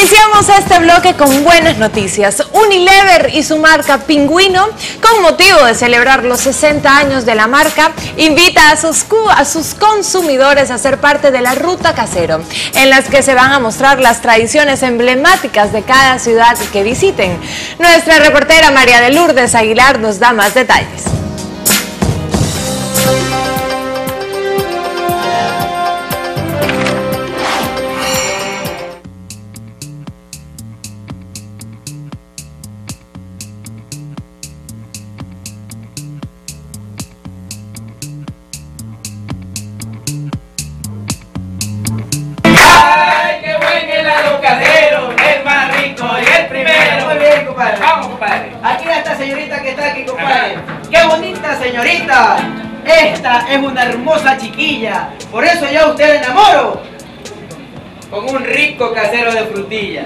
Iniciamos este bloque con buenas noticias. Unilever y su marca Pingüino, con motivo de celebrar los 60 años de la marca, invita a sus, a sus consumidores a ser parte de la Ruta Casero, en las que se van a mostrar las tradiciones emblemáticas de cada ciudad que visiten. Nuestra reportera María de Lourdes Aguilar nos da más detalles. Señorita! Esta es una hermosa chiquilla. Por eso yo usted enamoro. Con un rico casero de frutilla.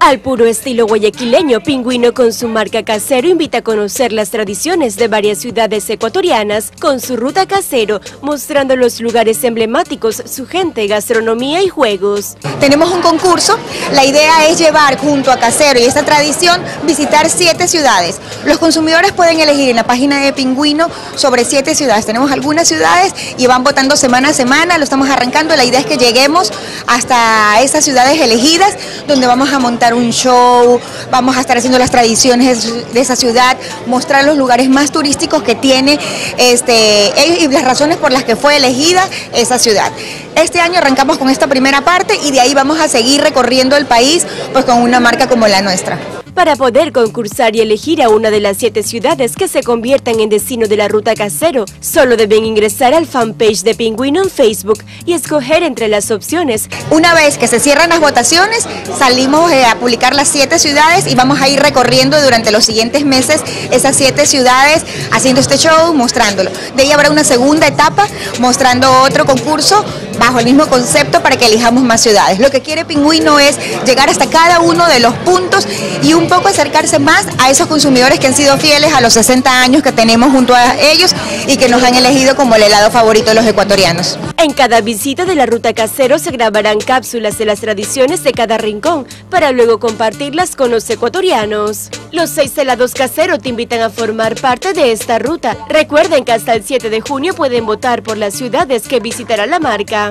Al puro estilo guayaquileño, Pingüino con su marca casero invita a conocer las tradiciones de varias ciudades ecuatorianas con su ruta casero, mostrando los lugares emblemáticos, su gente, gastronomía y juegos. Tenemos un concurso, la idea es llevar junto a casero y esta tradición visitar siete ciudades. Los consumidores pueden elegir en la página de Pingüino sobre siete ciudades. Tenemos algunas ciudades y van votando semana a semana, lo estamos arrancando. La idea es que lleguemos hasta esas ciudades elegidas donde vamos a montar un show, vamos a estar haciendo las tradiciones de esa ciudad, mostrar los lugares más turísticos que tiene este, y las razones por las que fue elegida esa ciudad. Este año arrancamos con esta primera parte y de ahí vamos a seguir recorriendo el país pues con una marca como la nuestra. Para poder concursar y elegir a una de las siete ciudades que se conviertan en destino de la ruta casero, solo deben ingresar al fanpage de Pingüino en Facebook y escoger entre las opciones. Una vez que se cierran las votaciones, salimos eh, a publicar las siete ciudades y vamos a ir recorriendo durante los siguientes meses esas siete ciudades, haciendo este show, mostrándolo. De ahí habrá una segunda etapa mostrando otro concurso bajo el mismo concepto para que elijamos más ciudades. Lo que quiere Pingüino es llegar hasta cada uno de los puntos y un poco acercarse más a esos consumidores que han sido fieles a los 60 años que tenemos junto a ellos y que nos han elegido como el helado favorito de los ecuatorianos. En cada visita de la ruta casero se grabarán cápsulas de las tradiciones de cada rincón para luego compartirlas con los ecuatorianos. Los seis helados caseros te invitan a formar parte de esta ruta. Recuerden que hasta el 7 de junio pueden votar por las ciudades que visitará la marca.